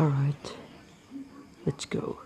Alright, let's go.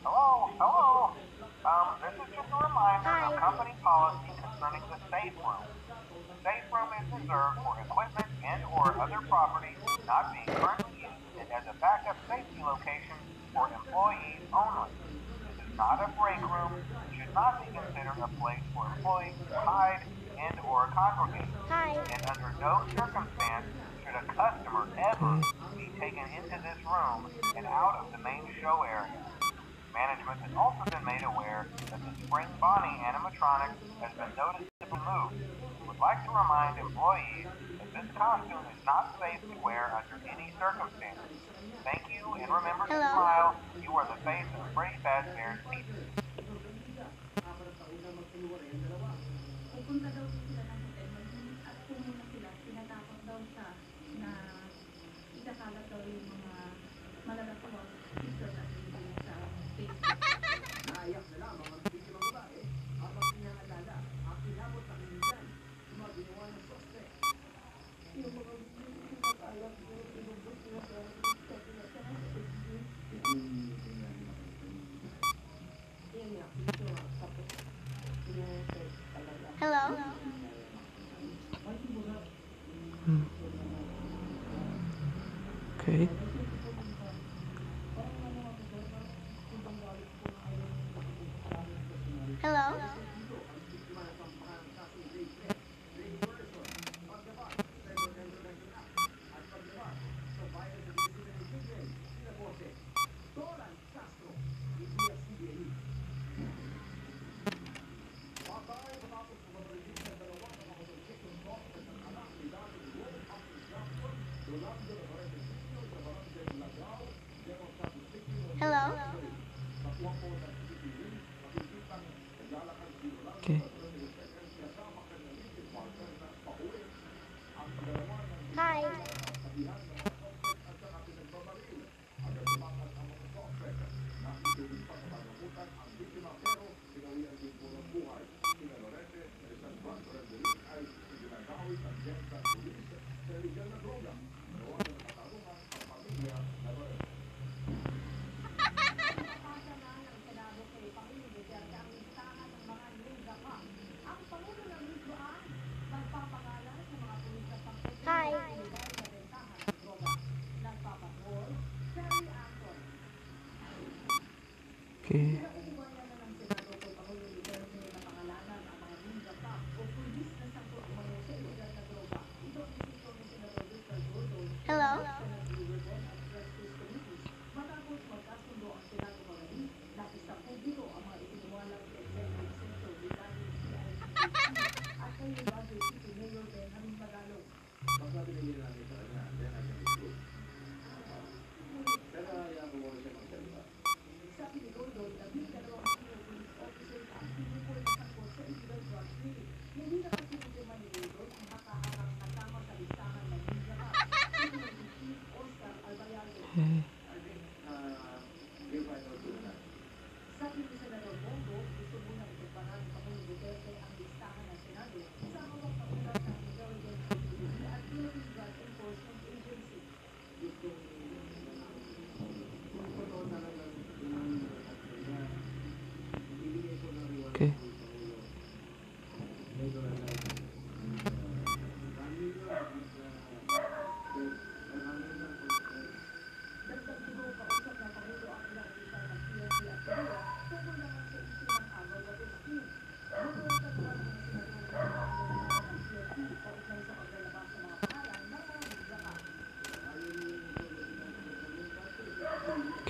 Hello, hello. Um, this is just a reminder of company policy concerning the safe room. The safe room is reserved for equipment and or other property not being currently used and as a backup safety location for employees only. This is not a break room and should not be considered a place for employees to hide and or congregate. Hi. And under no circumstance should a customer ever be taken into this room and out of the main show area. Management has also been made aware that the Spring Bonnie animatronic has been noticeably moved. We would like to remind employees that this costume is not safe to wear under any circumstances. Thank you, and remember to smile. You are the face of Freddy Fazbear's Pizza. Okay. Hello? Okay. Hi. Okay. Hello? Basta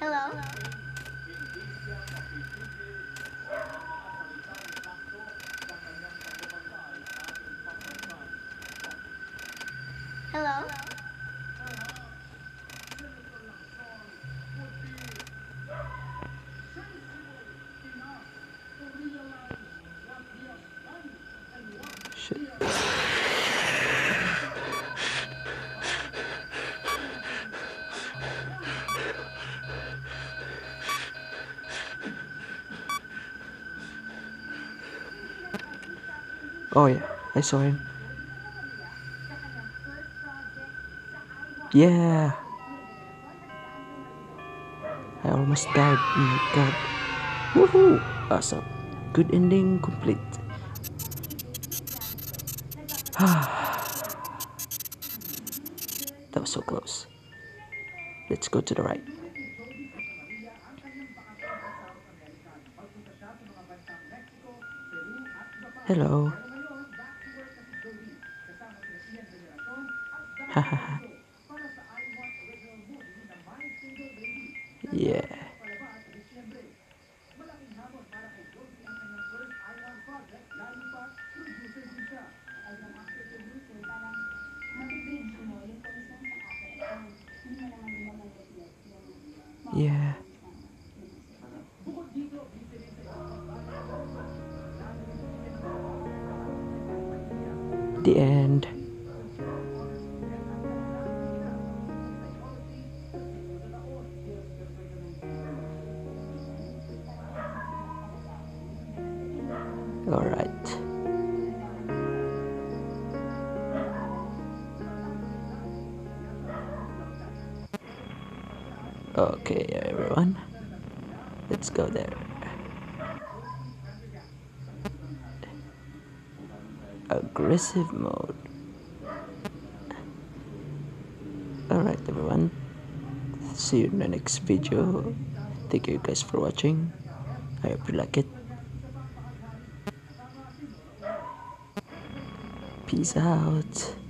Hello? Hello? Oh yeah, I saw him. Yeah. I almost died. Oh my god. Woohoo! Awesome. Good ending complete. that was so close. Let's go to the right. Hello. Hahaha. yeah. Yeah. The end. All right. Okay, everyone. Let's go there. Aggressive mode. Alright, everyone. See you in the next video. Thank you guys for watching. I hope you like it. Peace out.